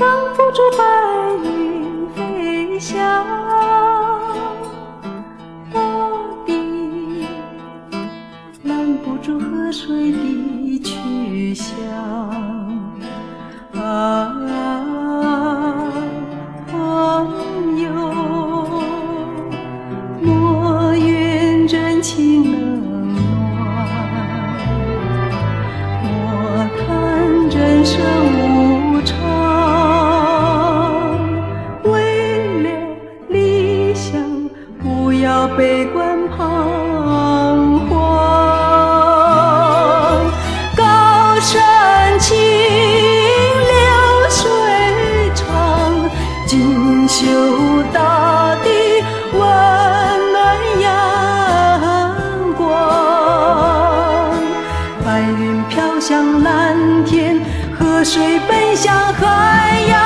挡不住白云飞翔。悲观彷徨。高山青，流水长，锦绣大地温暖阳光。白云飘向蓝天，河水奔向海洋。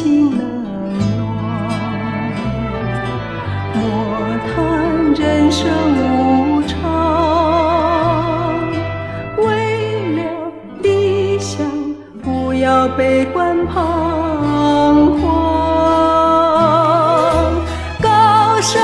情冷暖，莫叹人生无常。为了理想，不要悲观彷徨。高山